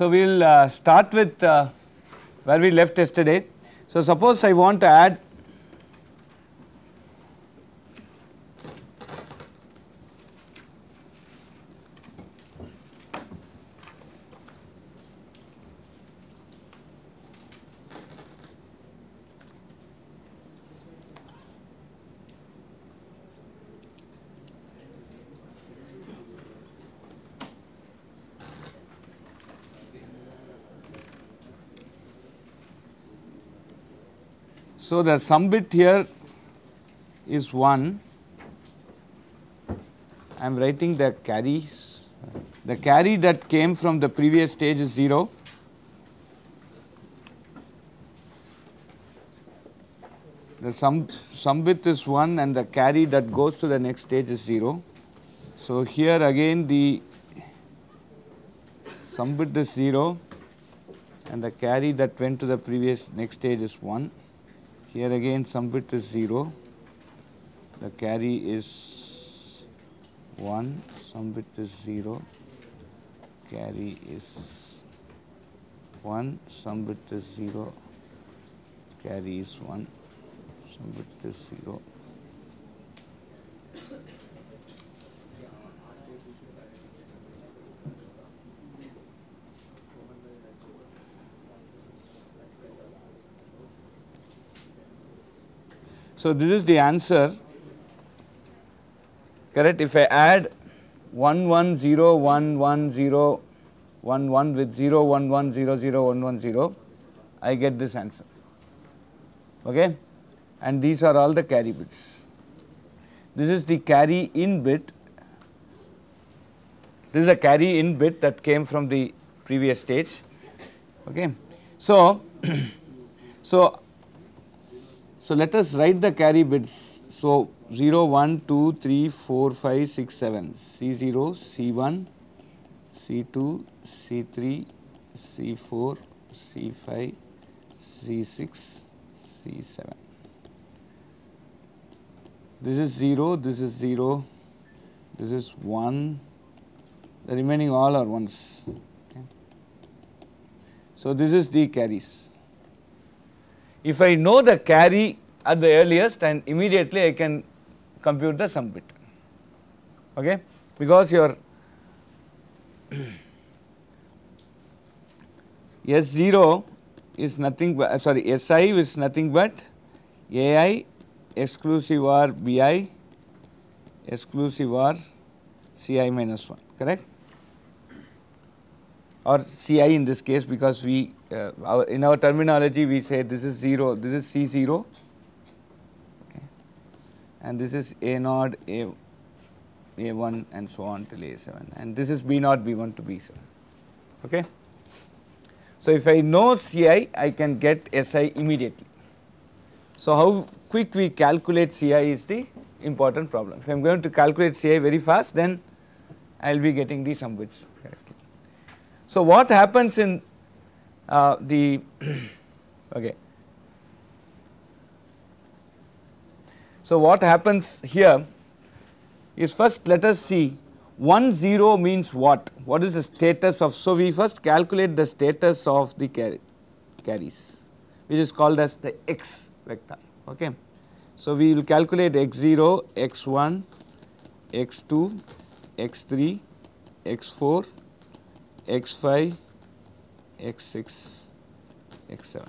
So, we will uh, start with uh, where we left yesterday. So, suppose I want to add So, the sum bit here is 1, I am writing the carries, the carry that came from the previous stage is 0, the sum, sum bit is 1 and the carry that goes to the next stage is 0. So, here again the sum bit is 0 and the carry that went to the previous next stage is 1. Here again sum bit is 0, the carry is 1, sum bit is 0, carry is 1, sum bit is 0, carry is 1, sum bit is 0. So, this is the answer. Correct? If I add 1 1 0 1 1 0 1 1 with 0 1 1 0 0 1 1 0 I get this answer. Okay? And these are all the carry bits. This is the carry in bit. This is a carry in bit that came from the previous stage. Okay. So, so so, let us write the carry bits. So, 0, 1, 2, 3, 4, 5, 6, 7, C0, C1, C2, C3, C4, C5, C6, C7. This is 0, this is 0, this is 1, the remaining all are ones. Okay. So, this is the carries. If I know the carry at the earliest and immediately I can compute the sum bit. Okay? Because your S0 is nothing but uh, sorry SI is nothing but AI exclusive or BI exclusive or CI minus 1 correct or CI in this case because we uh, our, in our terminology we say this is 0 this is C0 okay, and this is A naught A A1 and so on till A7 and this is B naught B1 to B7 okay. So, if I know CI I can get SI immediately. So, how quick we calculate CI is the important problem. If I am going to calculate CI very fast then I will be getting the sum bits. So, what happens in uh, the okay. So, what happens here is first let us see 1 0 means what? What is the status of? So, we first calculate the status of the carry, carries which is called as the x vector. Okay. So, we will calculate x 0, x 1, x 2, x 3, x 4, x 5, x 6, x 7.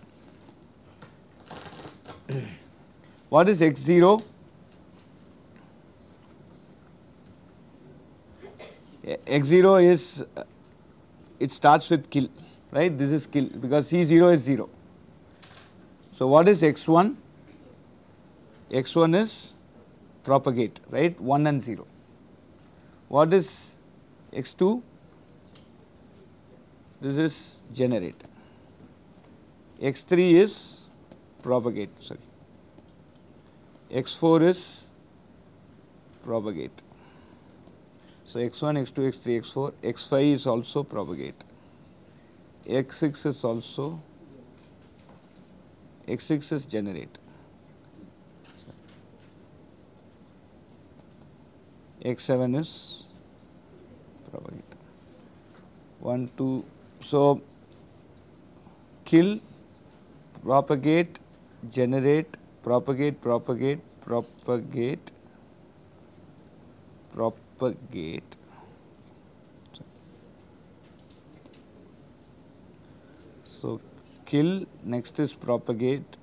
what is x 0? x 0 is uh, it starts with kill right this is kill because C 0 is 0. So, what is x 1? x 1 is propagate right 1 and 0. What is x 2? This is generate. x 3 is propagate sorry x 4 is propagate. So, x 1, x 2, x 3, x 4, x 5 is also propagate, x 6 is also, x 6 is generate, x 7 is propagate, 1, 2, so kill, propagate, generate, propagate, propagate, propagate, propagate. So, kill next is propagate,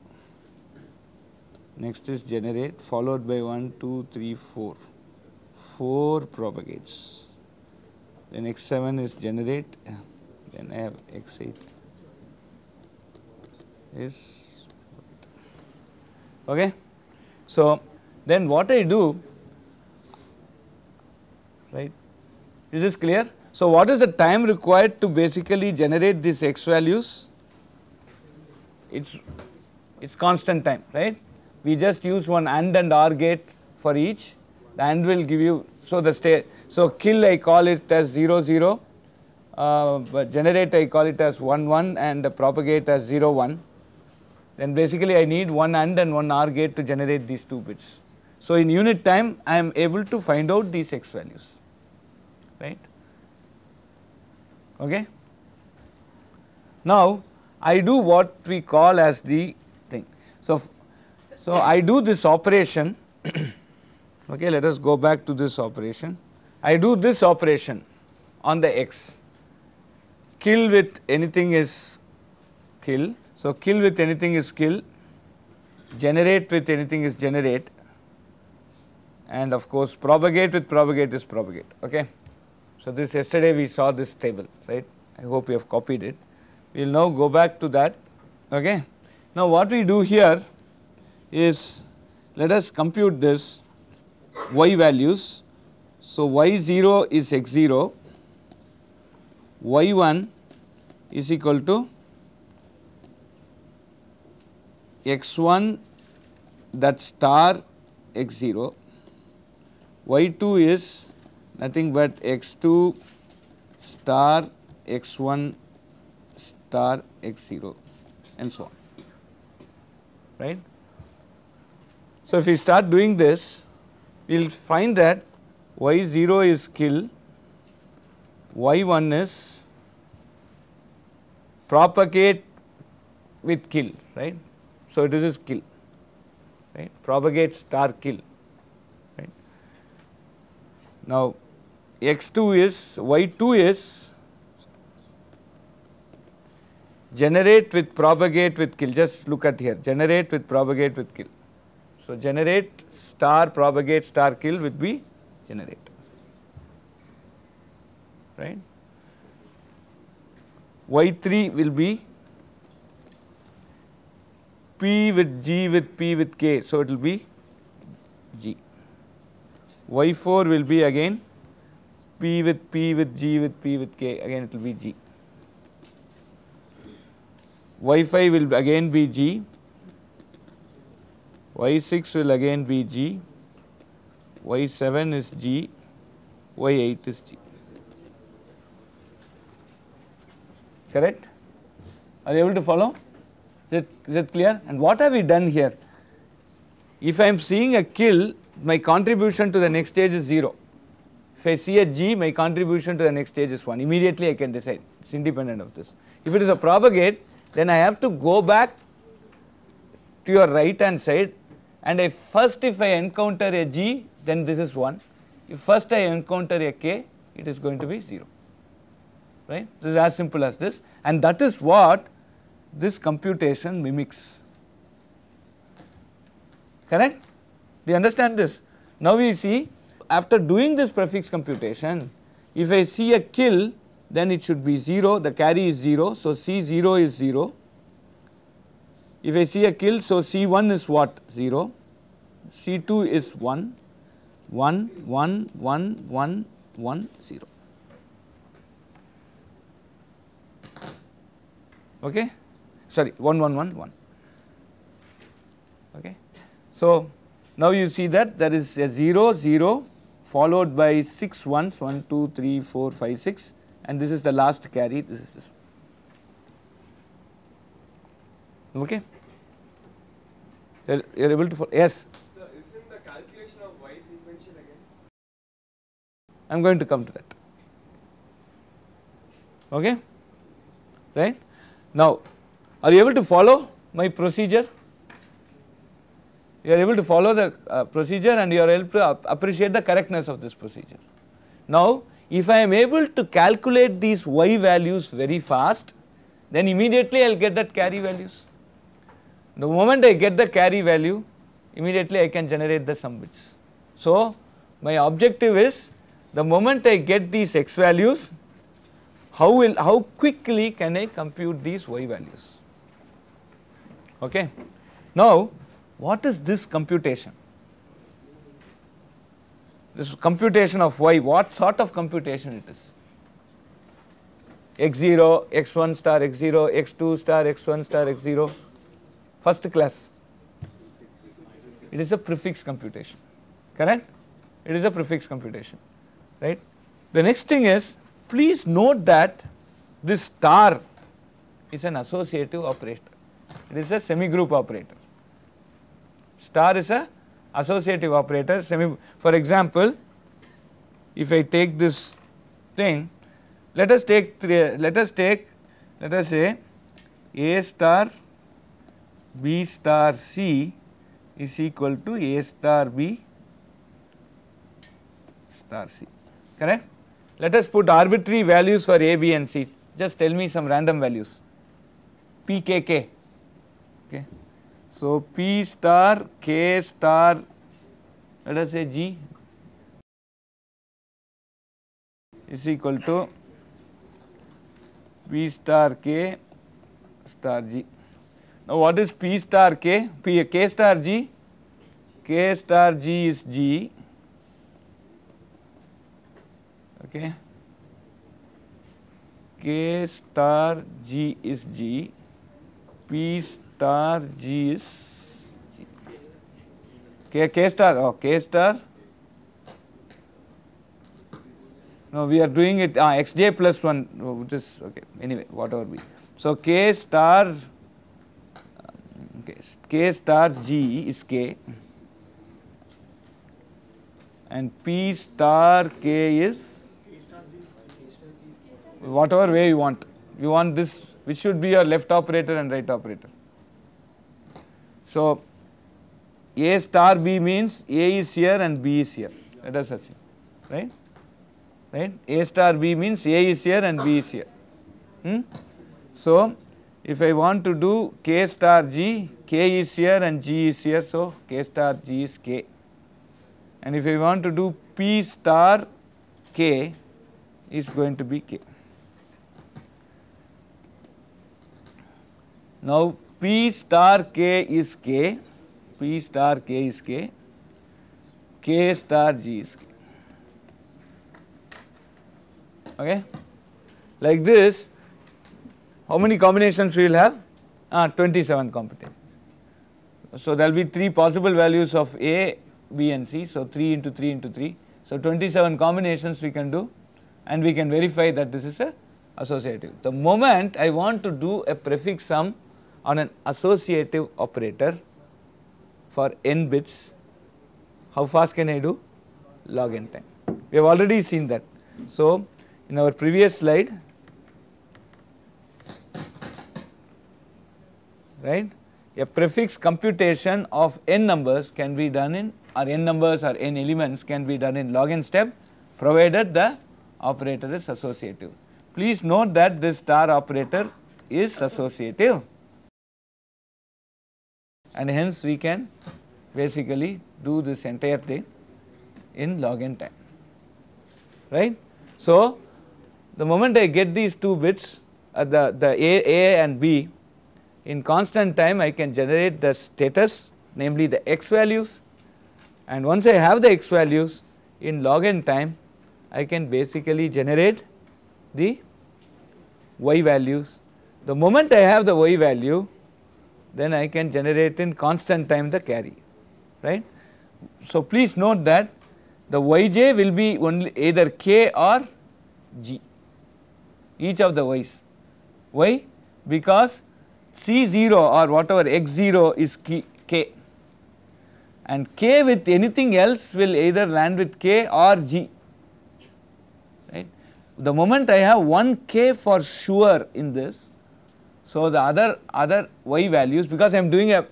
next is generate followed by 1, 2, 3, 4, 4 propagates. Then x7 is generate, then have x8 is okay. So, then what I do right is this clear? So, what is the time required to basically generate these x values? It's it's constant time right. We just use one AND and OR gate for each the AND will give you so the state so kill I call it as 0 0 uh, but Uh, generate I call it as 1 1 and propagate as 0 1 then basically I need one AND and one OR gate to generate these two bits. So, in unit time I am able to find out these x values right okay. Now, I do what we call as the thing. So, so I do this operation okay let us go back to this operation. I do this operation on the x kill with anything is kill. So, kill with anything is kill, generate with anything is generate and of course, propagate with propagate is propagate. Okay. So, this yesterday we saw this table right I hope you have copied it. We will now go back to that. Okay. Now, what we do here is let us compute this y values. So, y 0 is x 0, y 1 is equal to x 1 that star x 0, y 2 is nothing but x 2 star x 1 star x 0 and so on right. So, if we start doing this we will find that y 0 is kill, y 1 is propagate with kill right. So, this is kill right propagate star kill right. Now, x 2 is y 2 is generate with propagate with kill just look at here generate with propagate with kill. So, generate star propagate star kill will be generate right. Y 3 will be P with G with P with K. So, it will be G. Y 4 will be again P with P with G with P with K again it will be G. Y 5 will again be G, Y 6 will again be G, Y 7 is G, Y 8 is G. Correct? Are you able to follow? Is it, is it clear? And what have we done here? If I am seeing a kill, my contribution to the next stage is 0. If I see a G, my contribution to the next stage is 1. Immediately I can decide, it is independent of this. If it is a propagate, then I have to go back to your right hand side and I first if I encounter a G, then this is 1. If first I encounter a K, it is going to be 0, right. This is as simple as this and that is what this computation mimics, correct. Do you understand this? Now we see after doing this prefix computation, if I see a kill then it should be 0, the carry is 0. So, C0 is 0. If I see a kill, so C1 is what? 0, C2 is 1, 1, 1, 1, 1, 1, 0. Okay? Sorry, 1, 1, 1, 1. Okay? So, now you see that there is a 0, 0 followed by 6 ones 1, 2, 3, 4, 5, 6 and this is the last carry this is this okay you are able to follow yes So isn't the calculation of y sequential again? I am going to come to that okay right. Now, are you able to follow my procedure? You are able to follow the uh, procedure and you are able to ap- appreciate the correctness of this procedure. Now, if I am able to calculate these y values very fast, then immediately I will get that carry values. The moment I get the carry value, immediately I can generate the sum bits. So, my objective is the moment I get these x values, how will how quickly can I compute these y values? Okay. Now, what is this computation? This computation of y, what sort of computation it is? x0, x1 star x0, x2 star x1 star x0, first class. It is a prefix computation, correct? It is a prefix computation, right? The next thing is, please note that this star is an associative operator. It is a semi-group operator. Star is a associative operator. Semi for example, if I take this thing, let us take three, let us take let us say A star B star C is equal to A star B star C correct. Let us put arbitrary values for A, B and C just tell me some random values P, K, K okay. So, P star K star let us say G is equal to P star K star G. Now, what is P star K? P K star G? K star G is G. करके के star जी इस G P star ji is के K star O K star no we are doing it X J plus one which is okay anyway what B so K star K star G is K and P star K is whatever way you want. You want this, which should be your left operator and right operator. So, A star B means A is here and B is here, let us assume, right? Right? A star B means A is here and B is here. Hmm? So, if I want to do K star G, K is here and G is here, so K star G is K. And if I want to do P star K is going to be K. Now, P star K is K, P star K is K, K star G is K. Okay. Like this, how many combinations we will have? Ah, 27 combinations. So, there will be 3 possible values of A, B and C. So, 3 into 3 into 3. So, 27 combinations we can do and we can verify that this is a associative. The moment I want to do a prefix sum on an associative operator for n bits, how fast can I do? Log n time. We have already seen that. So, in our previous slide, right, a prefix computation of n numbers can be done in or n numbers or n elements can be done in log n step provided the operator is associative. Please note that this star operator is associative and hence we can basically do this entire thing in log n time right. So, the moment I get these two bits uh, the, the A, A and B in constant time I can generate the status namely the x values and once I have the x values in log n time I can basically generate the y values. The moment I have the y value then I can generate in constant time the carry right. So, please note that the yj will be only either k or g each of the y's. Why? Because C0 or whatever x0 is k, k and k with anything else will either land with k or g right. The moment I have one k for sure in this So, the other other y values because I am doing a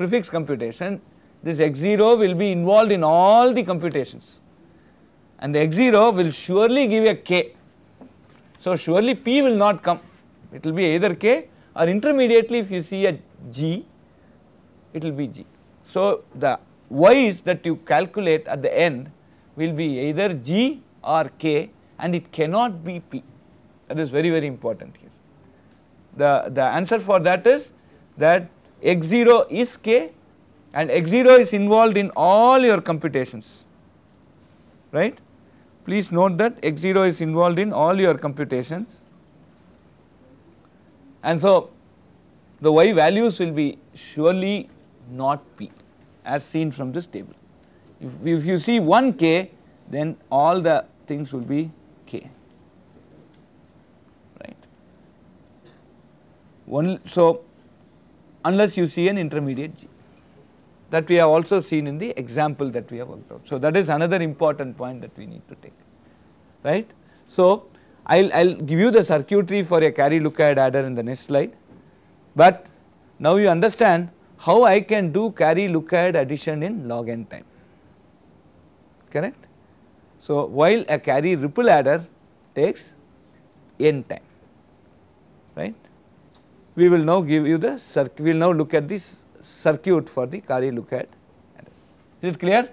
prefix computation this x 0 will be involved in all the computations and the x 0 will surely give a k. So, surely p will not come it will be either k or intermediately if you see a g it will be g. So, the y's that you calculate at the end will be either g or k and it cannot be p that is very very important here. The, the answer for that is that x 0 is k and x 0 is involved in all your computations right. Please note that x 0 is involved in all your computations and so the y values will be surely not p as seen from this table. If, if you see 1 k then all the things will be k right. One, so unless you see an intermediate g that we have also seen in the example that we have worked out. So that is another important point that we need to take right. So I'll I'll give you the circuitry for a carry look ahead adder in the next slide, but now you understand how I can do carry look ahead addition in log n time correct. So while a carry ripple adder takes n time. We will now give you the circuit we will now look at this circuit for the carry look adder. Is it clear?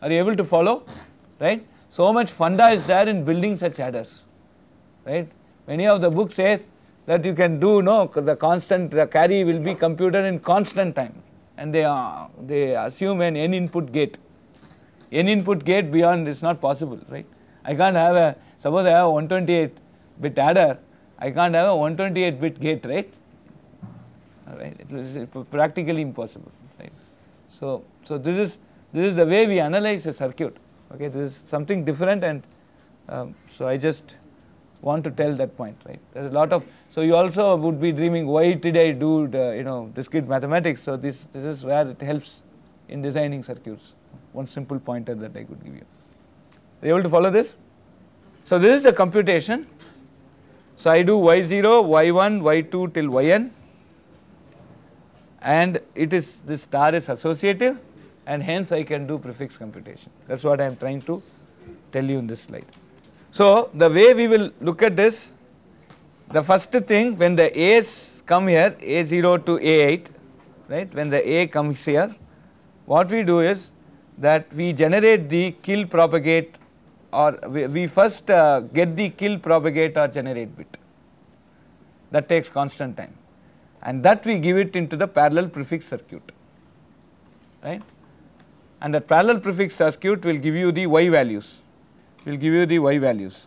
Are you able to follow right? So much funda is there in building such adders right. Many of the books says that you can do no the constant the carry will be computed in constant time and they uh, they assume an n input gate n input gate beyond is not possible right. I can't have a suppose I have 128 bit adder I can't have a 128 bit gate right right? It is practically impossible right. So, so this is this is the way we analyze a circuit okay? This is something different and um, so I just want to tell that point right? There is a lot of so you also would be dreaming why did I do the you know discrete mathematics? So this this is where it helps in designing circuits. One simple pointer that I could give you. Are you able to follow this? So this is the computation. So I do y0 y1 y2 till yn and it is this star is associative and hence I can do prefix computation. That is what I am trying to tell you in this slide. So, the way we will look at this the first thing when the A's come here A0 to A8 right? When the A comes here what we do is that we generate the kill propagate or we, we first uh, get the kill propagate or generate bit. That takes constant time and that we give it into the parallel prefix circuit. Right? And that parallel prefix circuit will give you the y values. Will give you the y values.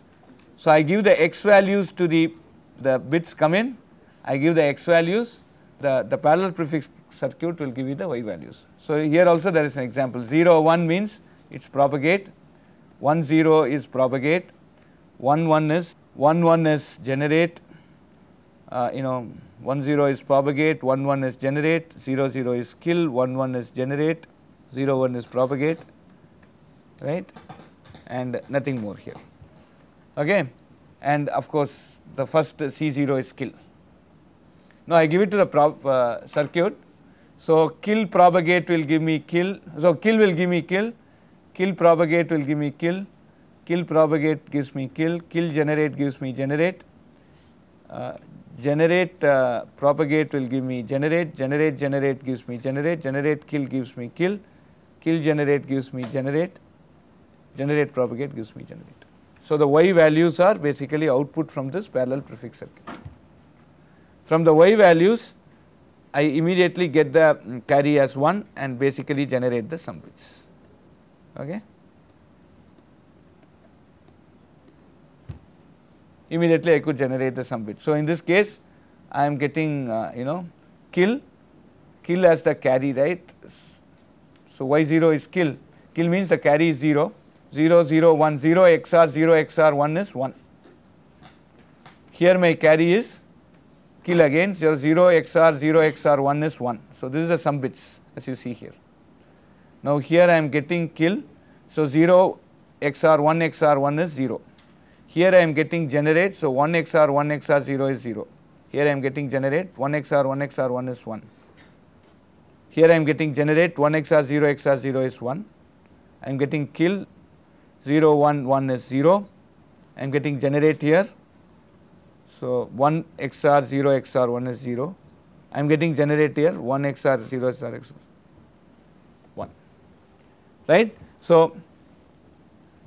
So, I give the x values to the the bits come in. I give the x values. The the parallel prefix circuit will give you the y values. So, here also there is an example. 0 1 means it is propagate. 1 0 is propagate. 1 1 is 1 1 is generate uh, you know 1 0 is propagate 1 1 is generate 0 0 is kill 1 1 is generate 0 1 is propagate right? And nothing more here. Okay? And of course the first C0 is kill. Now I give it to the prop, uh, circuit. So kill propagate will give me kill so kill will give me kill kill propagate will give me kill kill propagate gives me kill kill generate gives me generate. Uh, generate uh, propagate will give me generate generate generate gives me generate generate kill gives me kill kill generate gives me generate generate propagate gives me generate. So, the y values are basically output from this parallel prefix circuit. From the y values I immediately get the mm, carry as 1 and basically generate the sum bits. Okay. Immediately I could generate the sum bit. So, in this case I am getting uh, you know kill, kill as the carry right. So, y0 is kill, kill means the carry is 0 0 0 1 0 XOR 0 XOR 1 is 1. Here my carry is kill again 0 0 XOR 0 XOR 1 is 1. So, this is the sum bits as you see here. Now, here I am getting kill. So, 0 XOR 1 XOR 1 is 0. Here I am getting generate. So, 1 XOR 1 XOR 0 is 0. here I am getting generate 1 XOR 1 XOR 1 is 1. Here I am getting generate 1 XOR 0 XOR 0 is 1. I am getting kill 0 1 1 is 0. I am getting generate here. So 1 XOR 0 XOR 1 is 0. I am getting generate here 1 XOR 0 XOR XOR 1 right. So,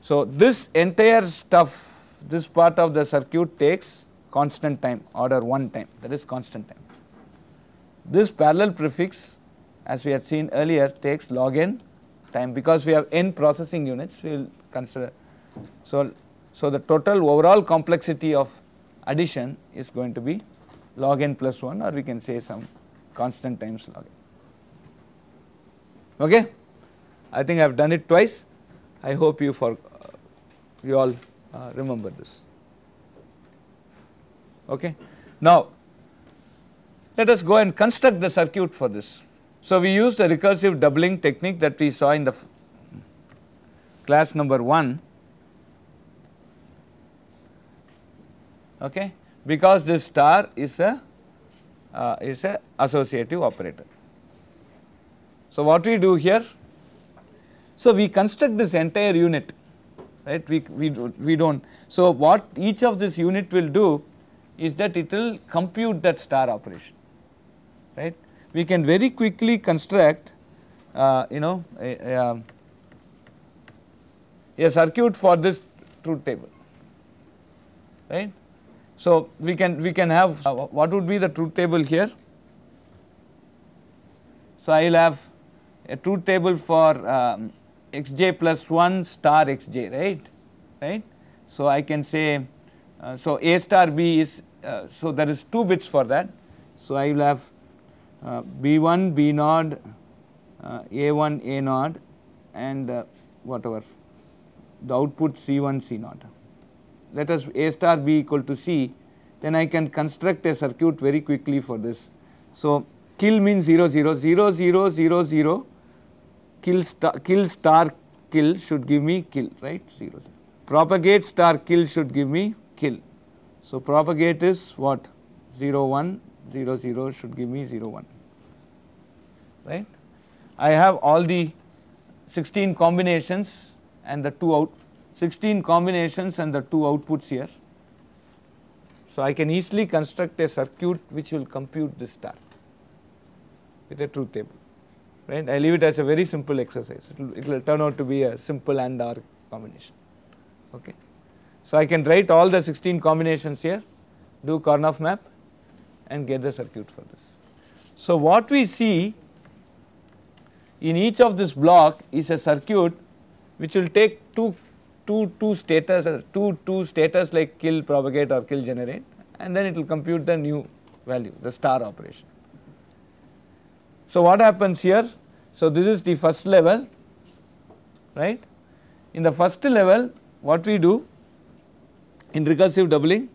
so this entire stuff this part of the circuit takes constant time order 1 time that is constant time. This parallel prefix as we had seen earlier takes log n time because we have n processing units we will consider. So, so the total overall complexity of addition is going to be log n plus 1 or we can say some constant times log n. Okay? I think I have done it twice. I hope you for uh, you all uh, remember this. Okay? Now, let us go and construct the circuit for this. So, we use the recursive doubling technique that we saw in the class number 1 okay, because this star is a uh, is a associative operator. So, what we do here? So, we construct this entire unit right we, we, we do not. So, what each of this unit will do is that it will compute that star operation right. We can very quickly construct uh, you know a, a, um, a circuit for this truth table right. So, we can we can have uh, what would be the truth table here. So, I will have a truth table for um, xj plus 1 star xj right right. So, I can say uh, so a star b is uh, so there is 2 bits for that. So, I will have uh, b1 b naught uh, a1 a naught and uh, whatever the output c1 c naught let us A star b equal to C, then I can construct a circuit very quickly for this. So, kill means 0 0 0 0 0 0 kill star kill star kill should give me kill right 0 0 propagate star kill should give me kill. So, propagate is what 0 1 0 0 should give me 0 1 right. I have all the 16 combinations and the 2 out 16 combinations and the 2 outputs here. So, I can easily construct a circuit which will compute this star with a truth table right. I leave it as a very simple exercise it will, turn out to be a simple AND OR combination. Okay. So, I can write all the 16 combinations here do Karnaugh map and get the circuit for this. So, what we see in each of this block is a circuit which will take two two two status uh, two two status like kill propagate or kill generate and then it will compute the new value the star operation. So, what happens here? So, this is the first level right. In the first level what we do in recursive doubling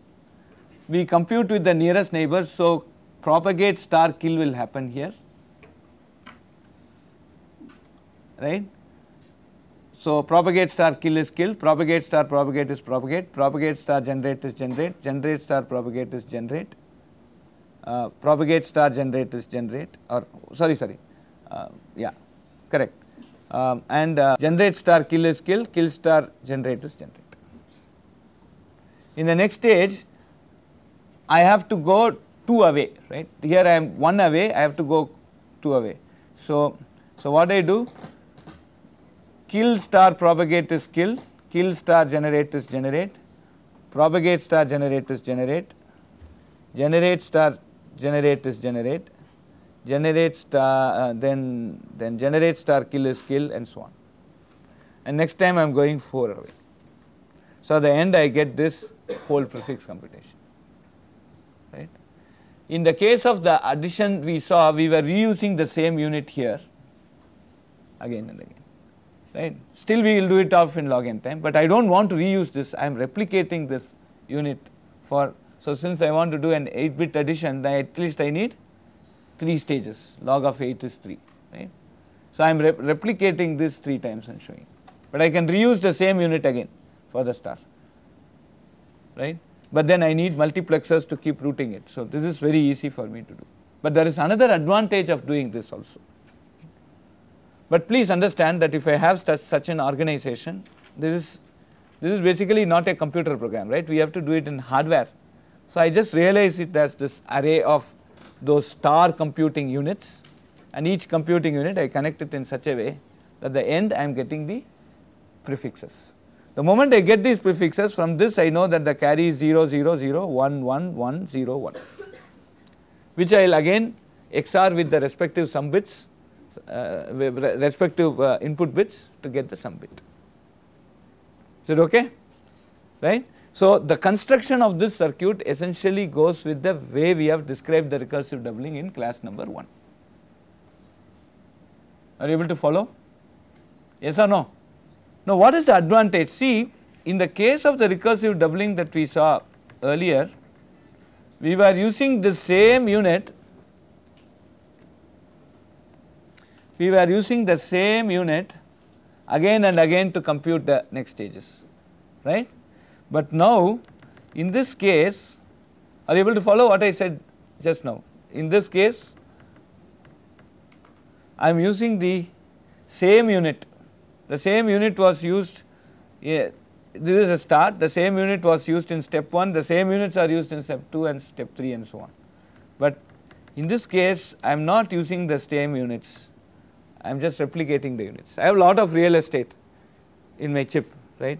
we compute with the nearest neighbors. So, propagate star kill will happen here right so, propagate star kill is kill, propagate star propagate is propagate, propagate star generate is generate, generate star propagate is generate, uh, propagate star generators generate or sorry sorry. Uh, yeah correct. Um, and uh, generate star kill is kill, kill star generators generate. In the next stage I have to go 2 away right? Here I am 1 away I have to go 2 away. So, so what I do? Kill star propagate is kill, kill star generate is generate, propagate star generate is generate, generate star generate is generate, generate star uh, then then generate star kill is kill and so on. And next time I am going 4 away. So, at the end I get this whole prefix computation right. In the case of the addition we saw we were reusing the same unit here again and again right. Still we will do it off in log n time, but I do not want to reuse this, I am replicating this unit for, so since I want to do an 8 bit addition, then at least I need 3 stages, log of 8 is 3, right. So I am rep replicating this 3 times and showing, but I can reuse the same unit again for the star, right. but then I need multiplexers to keep routing it. So, this is very easy for me to do, but there is another advantage of doing this also. But please understand that if I have such, such an organization, this is this is basically not a computer program, right? We have to do it in hardware. So, I just realize it as this array of those star computing units and each computing unit I connect it in such a way that the end I am getting the prefixes. The moment I get these prefixes from this I know that the carry is 0 0 0 1 1 1 0 1 which I will again XOR with the respective sum bits uh, respective uh, input bits to get the sum bit. Is it okay? Right? So, the construction of this circuit essentially goes with the way we have described the recursive doubling in class number 1. Are you able to follow? Yes or no? Now, what is the advantage? See, in the case of the recursive doubling that we saw earlier, we were using the same unit, we were using the same unit again and again to compute the next stages, right. But now in this case, are you able to follow what I said just now? In this case, I am using the same unit, the same unit was used, yeah, this is a start, the same unit was used in step 1, the same units are used in step 2 and step 3 and so on. But in this case, I am not using the same units, I am just replicating the units. I have a lot of real estate in my chip, right.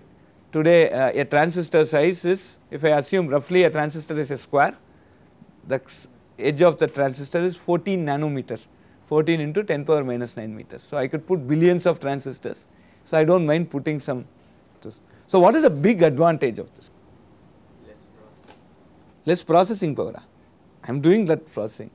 Today uh, a transistor size is, if I assume roughly a transistor is a square, the edge of the transistor is 14 nanometers, 14 into 10 power minus 9 meters. So, I could put billions of transistors. So, I do not mind putting some. So, what is the big advantage of this? Less processing. Less processing power. I am doing that processing.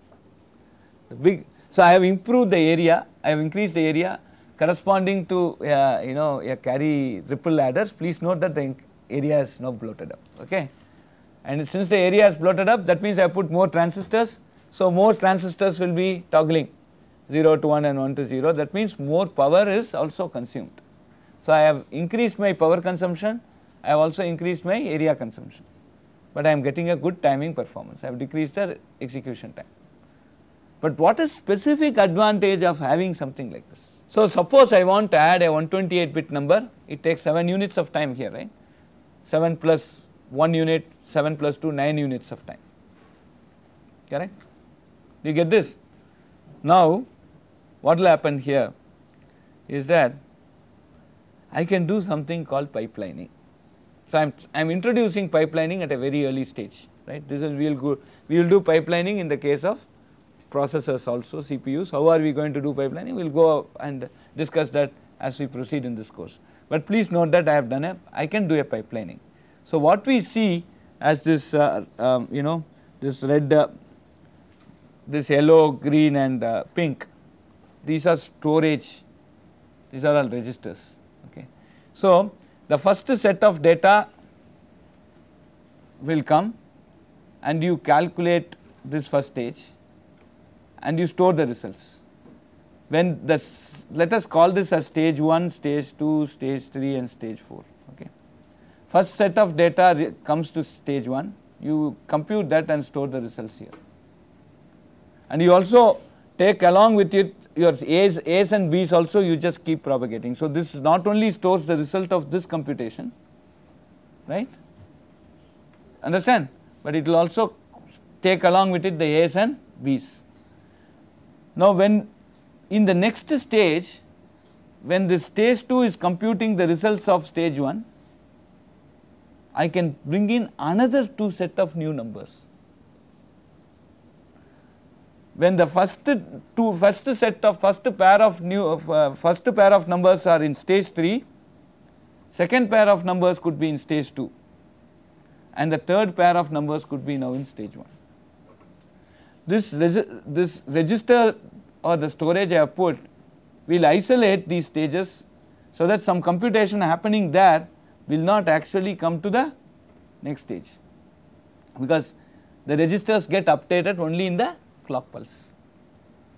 The big so, I have improved the area, I have increased the area corresponding to uh, you know a carry ripple adders. Please note that the area is now bloated up. Okay, and since the area is bloated up, that means I put more transistors. So, more transistors will be toggling 0 to 1 and 1 to 0. That means more power is also consumed. So, I have increased my power consumption. I have also increased my area consumption, but I am getting a good timing performance. I have decreased the execution time. But what is specific advantage of having something like this? So, suppose I want to add a 128 bit number, it takes 7 units of time here, right? 7 plus 1 unit, 7 plus 2, 9 units of time, correct? You get this? Now, what will happen here is that I can do something called pipelining. So, I am I am introducing pipelining at a very early stage, right? This is we will go we will do pipelining in the case of processors also CPUs. How are we going to do pipelining? We will go and discuss that as we proceed in this course. But please note that I have done a, I can do a pipelining. So what we see as this, uh, um, you know, this red, uh, this yellow, green and uh, pink, these are storage, these are all registers. Okay. So the first set of data will come and you calculate this first stage and you store the results. When the let us call this as stage 1, stage 2, stage 3 and stage 4. Okay. First set of data comes to stage 1, you compute that and store the results here. And you also take along with it your A's, A's and B's also you just keep propagating. So, this not only stores the result of this computation, right, understand, but it will also take along with it the A's and B's. Now, when in the next stage, when the stage 2 is computing the results of stage 1, I can bring in another two set of new numbers. When the first two first set of first pair of new uh, first pair of numbers are in stage 3, second pair of numbers could be in stage 2 and the third pair of numbers could be now in stage 1 this, this register or the storage I have put will isolate these stages so that some computation happening there will not actually come to the next stage because the registers get updated only in the clock pulse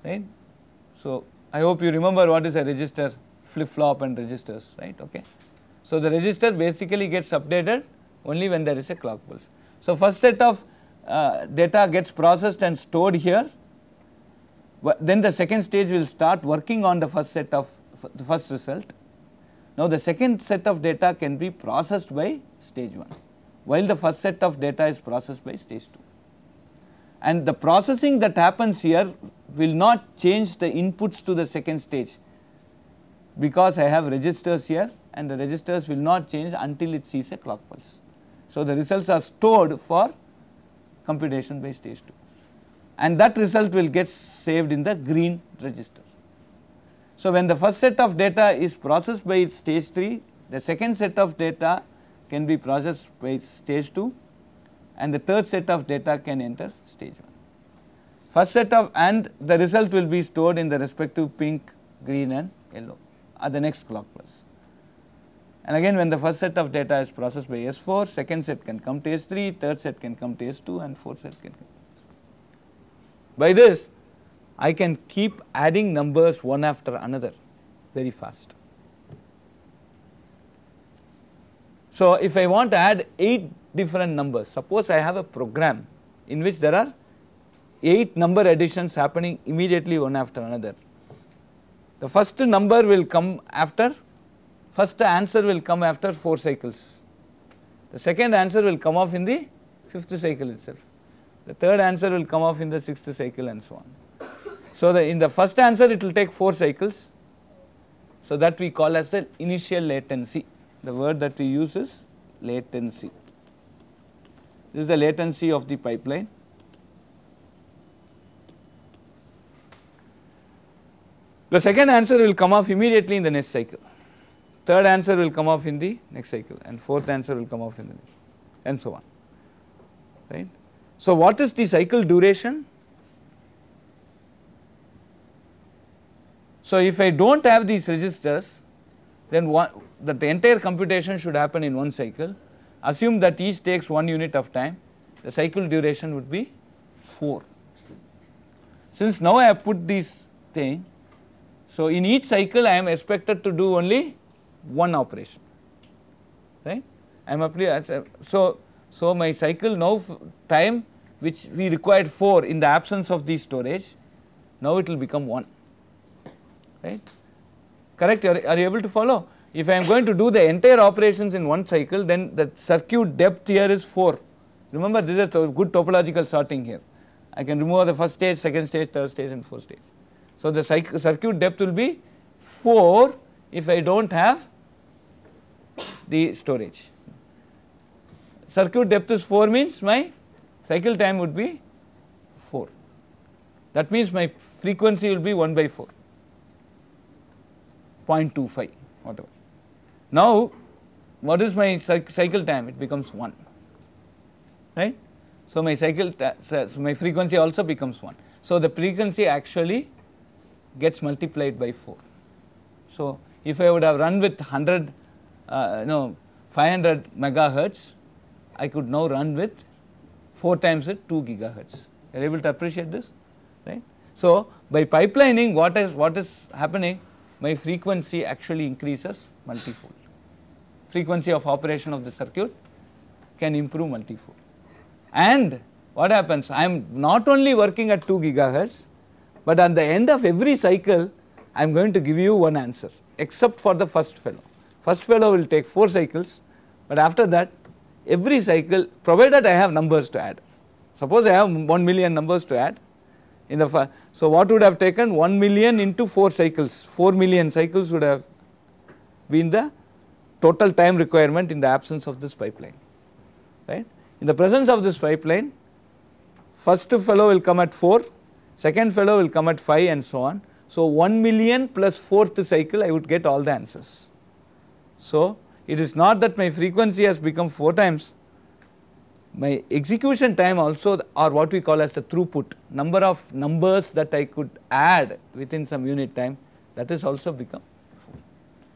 right. So, I hope you remember what is a register flip flop and registers right okay. So, the register basically gets updated only when there is a clock pulse. So, first set of uh, data gets processed and stored here, then the second stage will start working on the first set of the first result. Now, the second set of data can be processed by stage 1, while the first set of data is processed by stage 2. And the processing that happens here will not change the inputs to the second stage because I have registers here and the registers will not change until it sees a clock pulse. So, the results are stored for computation by stage 2 and that result will get saved in the green register. So, when the first set of data is processed by stage 3, the second set of data can be processed by stage 2 and the third set of data can enter stage 1. First set of and the result will be stored in the respective pink, green and yellow at the next clock pulse. And again when the first set of data is processed by S4, second set can come to S3, third set can come to S2 and fourth set can come to S3. By this I can keep adding numbers one after another very fast. So, if I want to add 8 different numbers, suppose I have a program in which there are 8 number additions happening immediately one after another. The first number will come after first answer will come after 4 cycles. The second answer will come off in the fifth cycle itself. The third answer will come off in the sixth cycle and so on. So, the, in the first answer it will take 4 cycles. So, that we call as the initial latency. The word that we use is latency. This is the latency of the pipeline. The second answer will come off immediately in the next cycle third answer will come off in the next cycle and fourth answer will come off in the next and so on right. So, what is the cycle duration? So, if I do not have these registers then one, the entire computation should happen in one cycle assume that each takes 1 unit of time the cycle duration would be 4. Since now I have put this thing so in each cycle I am expected to do only one operation. Right? I am applying so so my cycle now time which we required 4 in the absence of the storage now it will become 1 right? Correct? Are, are you able to follow? If I am going to do the entire operations in one cycle then the circuit depth here is 4 remember this is a good topological sorting here. I can remove the first stage second stage third stage and fourth stage. So the circuit depth will be 4 if I do not have the storage. Circuit depth is 4 means my cycle time would be 4. That means my frequency will be 1 by 4, 0.25 whatever. Now, what is my cycle time? It becomes 1, right. So, my cycle so my frequency also becomes 1. So, the frequency actually gets multiplied by 4. So, if I would have run with 100 uh, no 500 megahertz, I could now run with 4 times it 2 gigahertz. You are able to appreciate this, right. So, by pipelining what is what is happening my frequency actually increases multifold. Frequency of operation of the circuit can improve multifold. And what happens? I am not only working at 2 gigahertz, but at the end of every cycle I am going to give you one answer except for the first fellow. First fellow will take 4 cycles, but after that every cycle provided I have numbers to add. Suppose I have 1 million numbers to add in the so what would have taken 1 million into 4 cycles, 4 million cycles would have been the total time requirement in the absence of this pipeline, right. In the presence of this pipeline, first fellow will come at 4, second fellow will come at 5 and so on. So 1 million plus fourth cycle I would get all the answers. So, it is not that my frequency has become 4 times, my execution time also or what we call as the throughput number of numbers that I could add within some unit time that is also become 4.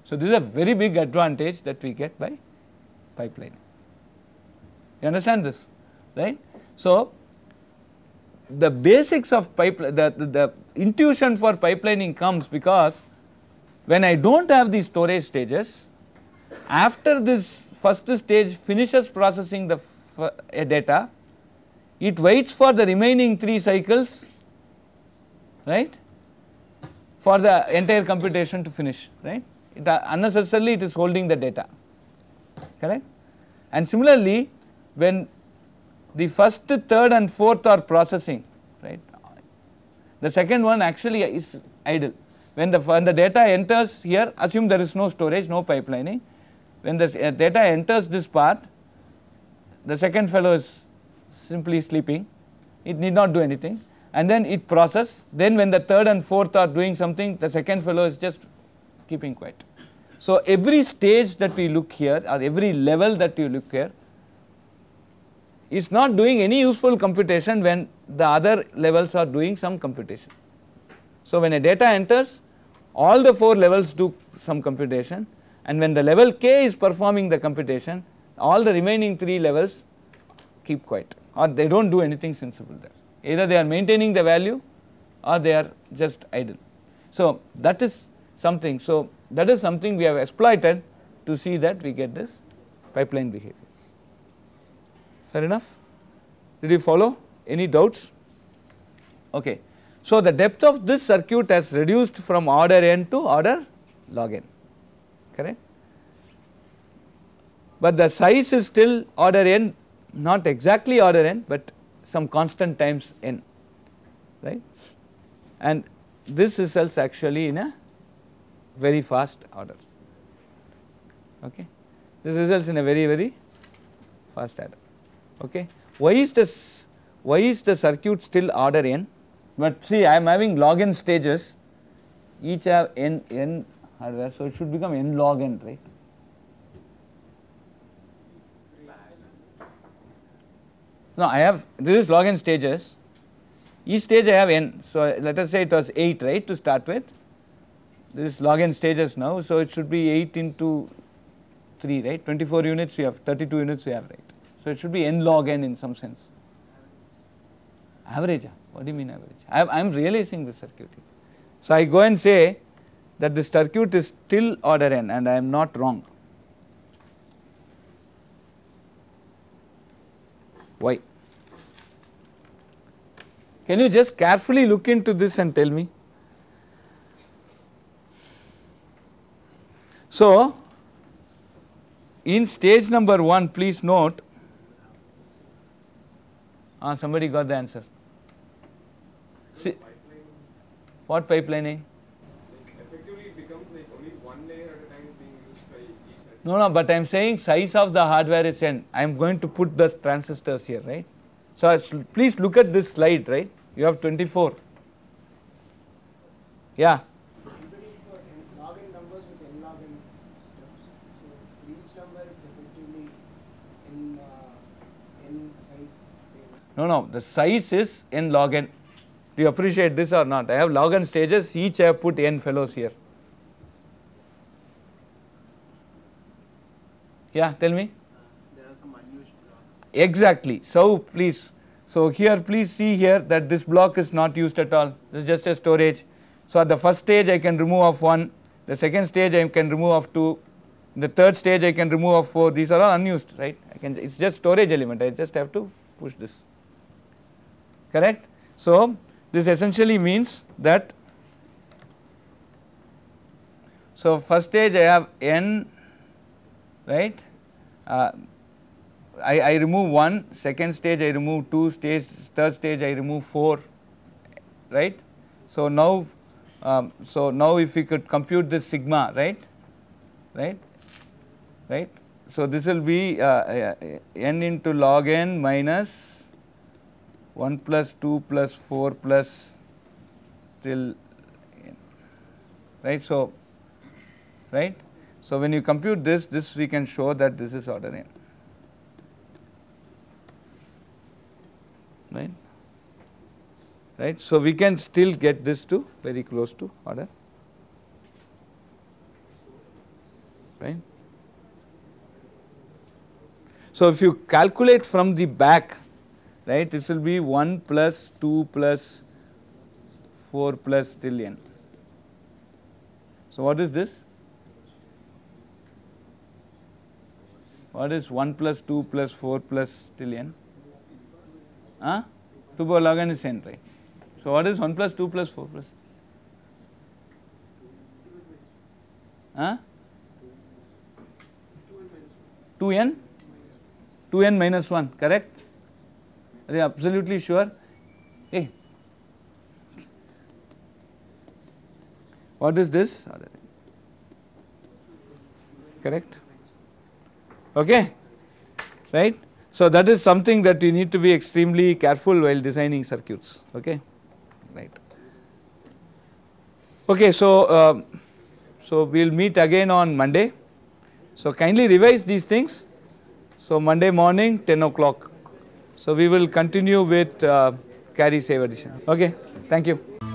So, this is a very big advantage that we get by pipeline. You understand this right. So, the basics of pipeline the, the, the intuition for pipelining comes because when I do not have these storage stages after this first stage finishes processing the data, it waits for the remaining 3 cycles right? For the entire computation to finish right? It uh, unnecessarily it is holding the data correct? And similarly when the first third and fourth are processing right? The second one actually is idle. When the when the data enters here assume there is no storage no pipelining when the uh, data enters this part the second fellow is simply sleeping it need not do anything and then it process then when the third and fourth are doing something the second fellow is just keeping quiet. So every stage that we look here or every level that you look here is not doing any useful computation when the other levels are doing some computation. So when a data enters all the 4 levels do some computation and when the level k is performing the computation all the remaining 3 levels keep quiet or they do not do anything sensible there either they are maintaining the value or they are just idle. So that is something so that is something we have exploited to see that we get this pipeline behavior. Fair enough? Did you follow? Any doubts? Okay. So the depth of this circuit has reduced from order n to order log n, correct? But the size is still order n, not exactly order n, but some constant times n, right? And this results actually in a very fast adder, okay? This results in a very, very fast adder, okay? Why is this, why is the circuit still order n? But see I am having log n stages, each have n, n hardware, so it should become n log n, right? No, I have this is log n stages. Each stage I have n. So let us say it was 8 right to start with. This is log n stages now. So it should be 8 into 3 right 24 units we have 32 units we have right. So it should be n log n in some sense. Average, ah? what do you mean average? I am realizing the circuit. So I go and say that the circuit is still order n and I am not wrong. Why? Can you just carefully look into this and tell me? So, in stage number 1 please note ah, somebody got the answer. See, what pipelining? effectively it becomes like only one layer at a time is being used by each No, no, but I am saying size of the hardware is n. I am going to put the transistors here, right? So please look at this slide, right? You have 24. Yeah, no, no, the size is n log n. Do you appreciate this or not? I have log n stages, each I have put n fellows here. Yeah, tell me. There are some unused blocks. Exactly. So please, so here please see here that this block is not used at all. This is just a storage. So at the first stage I can remove of 1, the second stage I can remove of 2, the third stage I can remove of 4. These are all unused, right? I can. It's just storage element. I just have to push this. Correct. So this essentially means that. So first stage I have n, right? Uh, I, I remove 1, second stage I remove 2, stage, third stage I remove 4, right. So now, um, so now if we could compute this sigma, right, right, right. So this will be uh, uh, n into log n minus 1 plus 2 plus 4 plus till n, right. So, right. So when you compute this, this we can show that this is order n. right? Right? So we can still get this to very close to order. Right? So if you calculate from the back right this will be 1 plus 2 plus 4 plus till n so what is this What is 1 plus 2 plus 4 plus till n? Huh? 2 power log n is n, right? So what is 1 plus 2 plus 4 plus? Huh? 2n? 2n minus 1, correct? Are you absolutely sure? Hey. What is this? Correct? Okay? Right? So that is something that you need to be extremely careful while designing circuits. Okay? Right. Okay, so uh, so we'll meet again on Monday. So kindly revise these things. So Monday morning, 10 o'clock. So we will continue with uh, carry save addition. Okay, thank you.